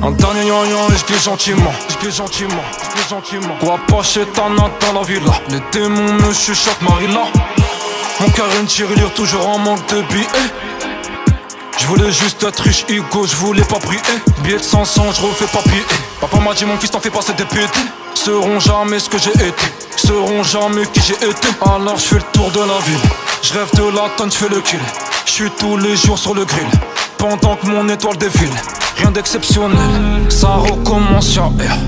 Dernier yan et je gentiment, je gentiment, je gentiment. Quoi pas chez Tana dans la villa, les démons me chuchotent Marilla. Mon cœur une tirelire toujours en manque de billets. Je voulais juste être riche, ego, je voulais pas prier. Billet de 500, je refais papier. Papa m'a dit, mon fils, t'en fais pas, c'est des pétés. Seront jamais ce que j'ai été, seront jamais qui j'ai été. Alors je fais le tour de la ville. Je rêve de la tonne, je fais le kill. Je suis tous les jours sur le grill. Pendant que mon étoile défile. Rien d'exceptionnel, ça recommence à R.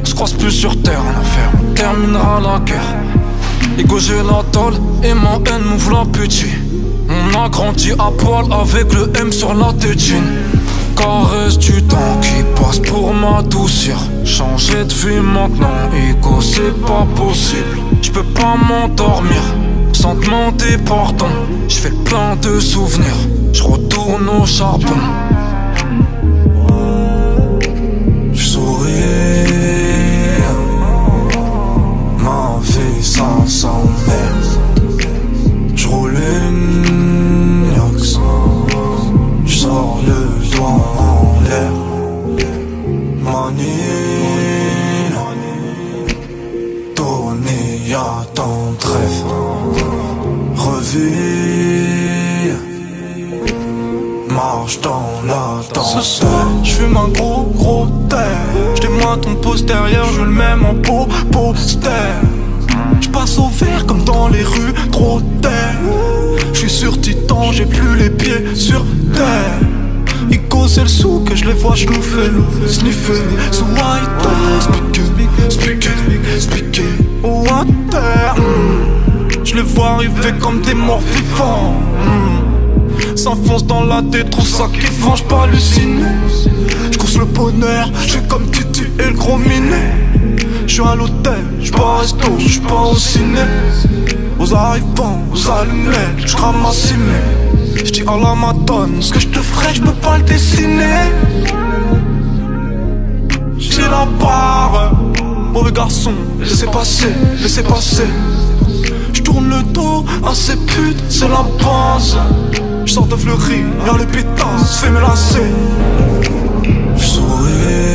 On se croise plus sur terre en enfer, on terminera la guerre. Ego j'ai la tolle et ma haine m'ouvre l'appétit. On a grandi à poil avec le M sur la tétine. Caresse du temps qui passe pour m'adoucir. Changer de vie maintenant, ego c'est pas possible. Je peux pas m'endormir sans demander pardon. Je fais plein de souvenirs, je retourne au charbon. Ton trêve. Revis, marche dans la danse. Ce soir, je fume un gros gros terre. moi ton postérieur, je le mets en pot poster. Je passe au vert comme dans les rues, trop terre. Je suis sur Titan, j'ai plus les pieds sur terre. Ico c'est le sou que je les vois schnouffer, sniffer sous white Speaker, speaker, speaker, arriver comme des morts vivants mm. S'enfonce dans la tête, trop ça pas halluciné Je le bonheur, je suis comme Titi et le gros minet Je suis à l'hôtel, au resto, pas au ciné Aux arrivants, aux allumettes, je ramasse je dis à la madone, ce que je te ferai, je peux pas le dessiner. J'ai la barre, mauvais garçon, laissez passer, laissez passer. Tourne le dos à ces putes, c'est la base. Je sors de fleury, y'a le pétard, se fait me lasser. Je souris